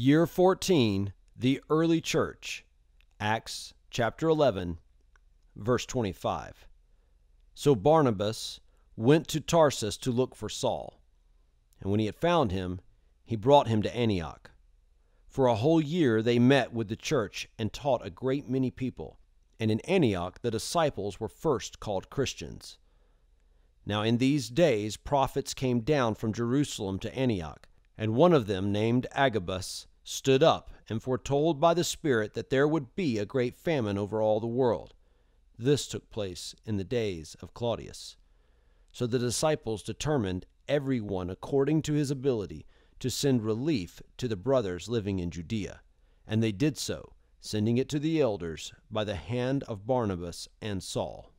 Year 14, the early church. Acts chapter 11, verse 25. So Barnabas went to Tarsus to look for Saul. And when he had found him, he brought him to Antioch. For a whole year they met with the church and taught a great many people. And in Antioch the disciples were first called Christians. Now in these days prophets came down from Jerusalem to Antioch, and one of them, named Agabus, stood up and foretold by the Spirit that there would be a great famine over all the world. This took place in the days of Claudius. So the disciples determined, every one according to his ability, to send relief to the brothers living in Judea. And they did so, sending it to the elders by the hand of Barnabas and Saul.